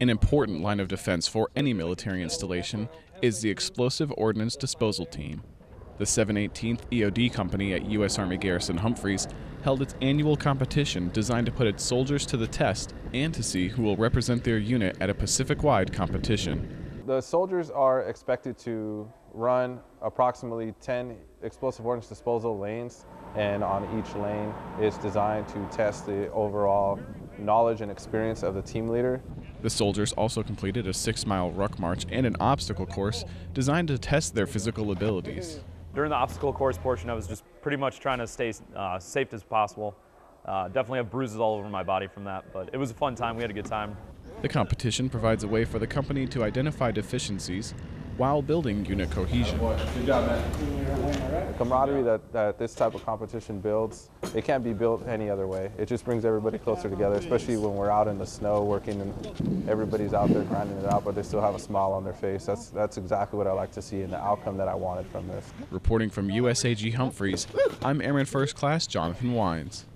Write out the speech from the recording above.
An important line of defense for any military installation is the Explosive Ordnance Disposal Team. The 718th EOD Company at U.S. Army Garrison Humphreys held its annual competition designed to put its soldiers to the test and to see who will represent their unit at a Pacific wide competition. The soldiers are expected to run approximately 10 explosive ordnance disposal lanes, and on each lane is designed to test the overall knowledge and experience of the team leader. The soldiers also completed a six mile ruck march and an obstacle course designed to test their physical abilities. During the obstacle course portion, I was just pretty much trying to stay uh, safe as possible. Uh, definitely have bruises all over my body from that, but it was a fun time. We had a good time. The competition provides a way for the company to identify deficiencies while building unit cohesion. Good job, man. The camaraderie that, that this type of competition builds, it can't be built any other way. It just brings everybody closer together, especially when we're out in the snow working and everybody's out there grinding it out, but they still have a smile on their face. That's, that's exactly what I like to see and the outcome that I wanted from this. Reporting from USAG Humphreys, I'm Airman First Class Johnathon Wines.